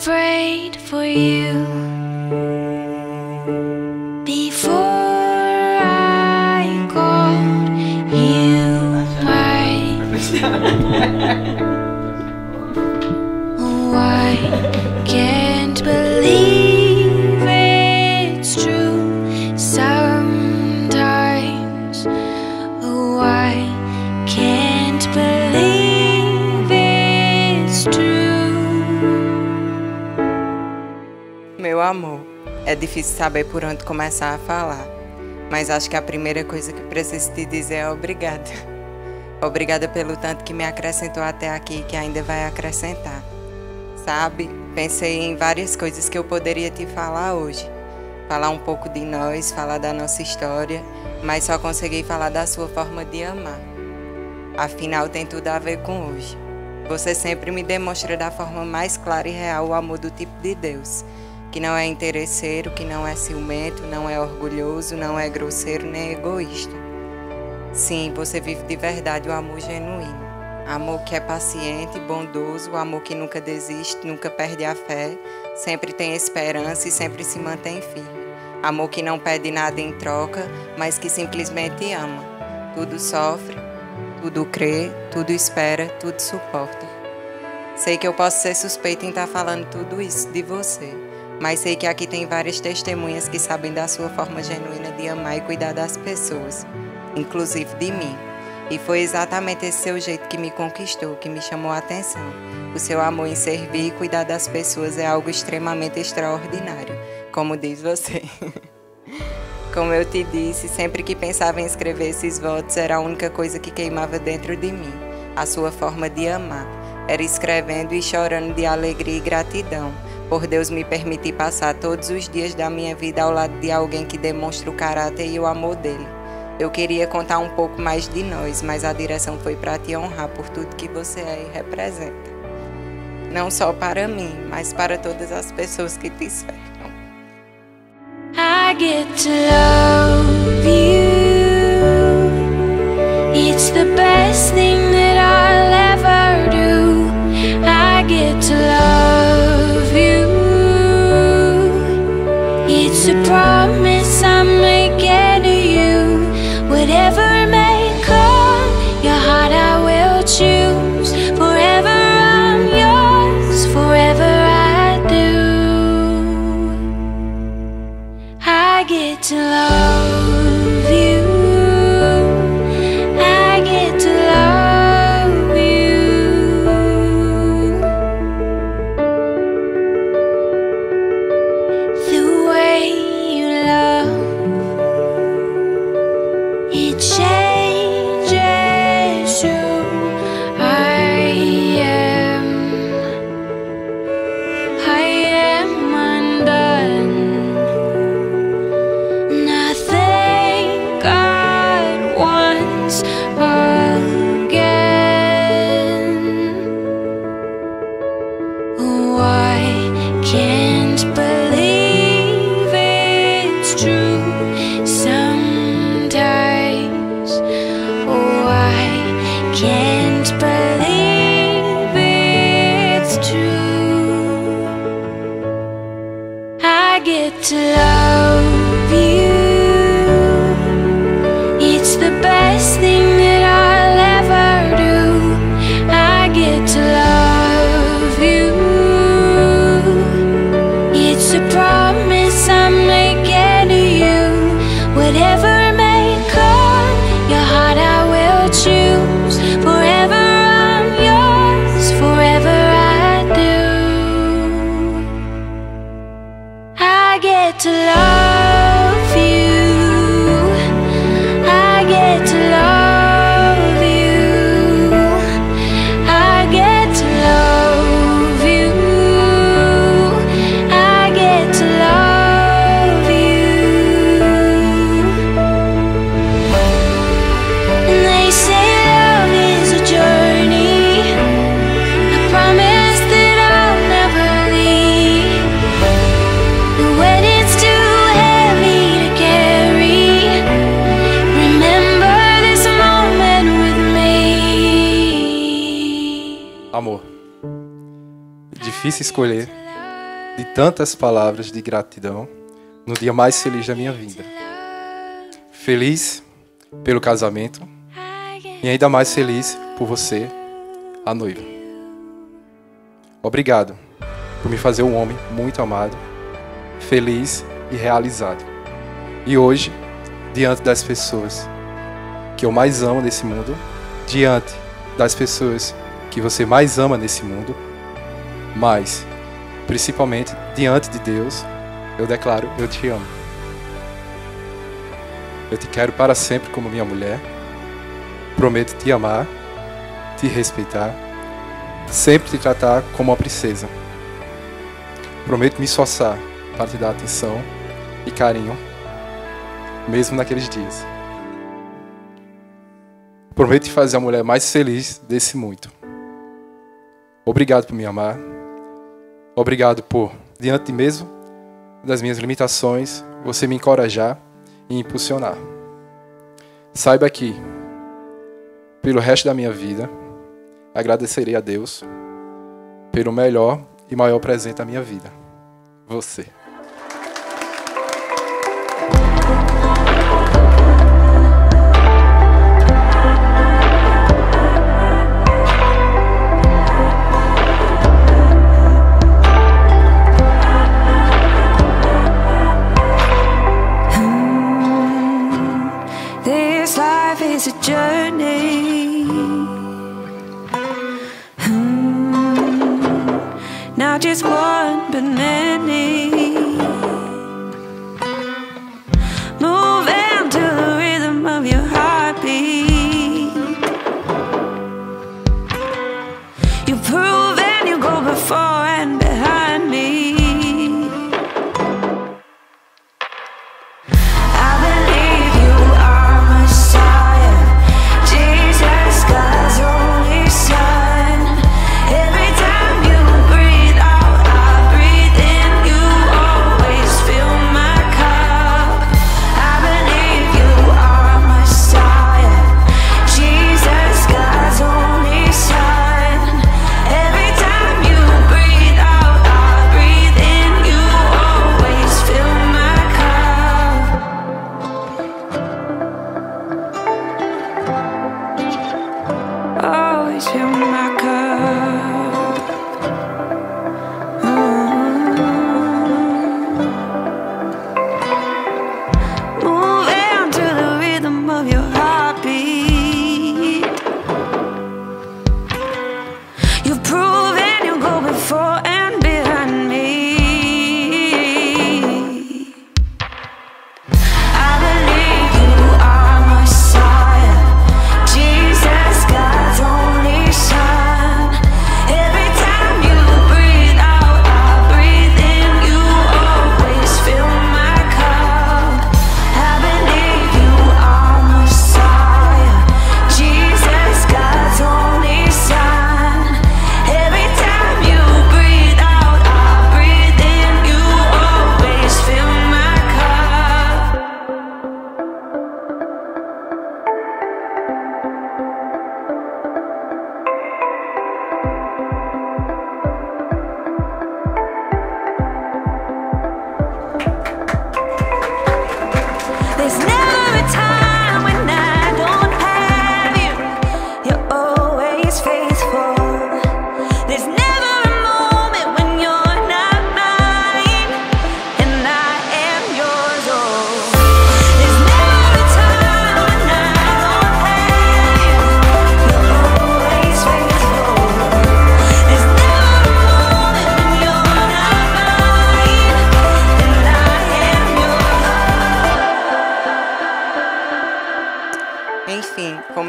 I prayed for you difícil saber por onde começar a falar, mas acho que a primeira coisa que preciso te dizer é obrigada. Obrigada pelo tanto que me acrescentou até aqui e que ainda vai acrescentar. Sabe, pensei em várias coisas que eu poderia te falar hoje. Falar um pouco de nós, falar da nossa história, mas só consegui falar da sua forma de amar. Afinal, tem tudo a ver com hoje. Você sempre me demonstra da forma mais clara e real o amor do tipo de Deus, que não é interesseiro, que não é ciumento, não é orgulhoso, não é grosseiro nem egoísta. Sim, você vive de verdade o amor genuíno. Amor que é paciente, bondoso, amor que nunca desiste, nunca perde a fé, sempre tem esperança e sempre se mantém firme. Amor que não pede nada em troca, mas que simplesmente ama. Tudo sofre, tudo crê, tudo espera, tudo suporta. Sei que eu posso ser suspeita em estar falando tudo isso de você, mas sei que aqui tem várias testemunhas que sabem da sua forma genuína de amar e cuidar das pessoas, inclusive de mim. E foi exatamente esse seu jeito que me conquistou, que me chamou a atenção. O seu amor em servir e cuidar das pessoas é algo extremamente extraordinário, como diz você. Como eu te disse, sempre que pensava em escrever esses votos, era a única coisa que queimava dentro de mim, a sua forma de amar. Era escrevendo e chorando de alegria e gratidão, por Deus me permitir passar todos os dias da minha vida ao lado de alguém que demonstra o caráter e o amor dele. Eu queria contar um pouco mais de nós, mas a direção foi para te honrar por tudo que você é e representa. Não só para mim, mas para todas as pessoas que te cercam. I get to love you. It's the best I get to love Difícil escolher de tantas palavras de gratidão no dia mais feliz da minha vida. Feliz pelo casamento e ainda mais feliz por você, a noiva. Obrigado por me fazer um homem muito amado, feliz e realizado. E hoje, diante das pessoas que eu mais amo nesse mundo, diante das pessoas que você mais ama nesse mundo, mas principalmente diante de Deus, eu declaro: eu te amo. Eu te quero para sempre como minha mulher. Prometo te amar, te respeitar, sempre te tratar como uma princesa. Prometo me esforçar para te dar atenção e carinho, mesmo naqueles dias. Prometo te fazer a mulher mais feliz desse mundo. Obrigado por me amar. Obrigado por, diante mesmo das minhas limitações, você me encorajar e impulsionar. Saiba que, pelo resto da minha vida, agradecerei a Deus pelo melhor e maior presente da minha vida. Você.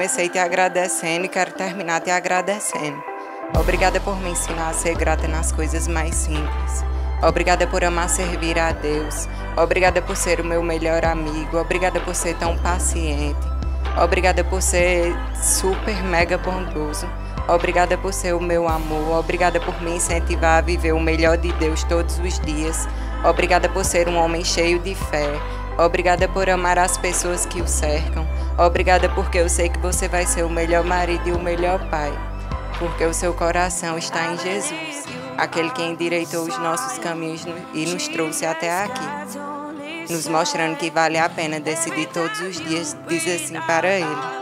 Comecei te agradecendo e quero terminar te agradecendo. Obrigada por me ensinar a ser grata nas coisas mais simples. Obrigada por amar servir a Deus. Obrigada por ser o meu melhor amigo. Obrigada por ser tão paciente. Obrigada por ser super mega bondoso. Obrigada por ser o meu amor. Obrigada por me incentivar a viver o melhor de Deus todos os dias. Obrigada por ser um homem cheio de fé. Obrigada por amar as pessoas que o cercam. Obrigada porque eu sei que você vai ser o melhor marido e o melhor pai. porque o seu coração está em Jesus, aquele que endireitou os nossos caminhos e nos trouxe até aqui, nos mostrando que vale a pena decidir todos os dias dizer sim para Ele.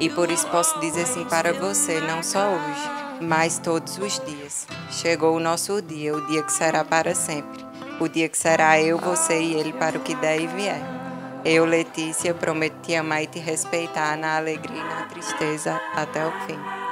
E por isso posso dizer sim para você, não só hoje, mas todos os dias. Chegou o nosso dia, o dia que será para sempre. O dia que será eu, você e ele para o que der e vier. Eu, Letícia, prometo te amar e te respeitar na alegria e na tristeza até o fim.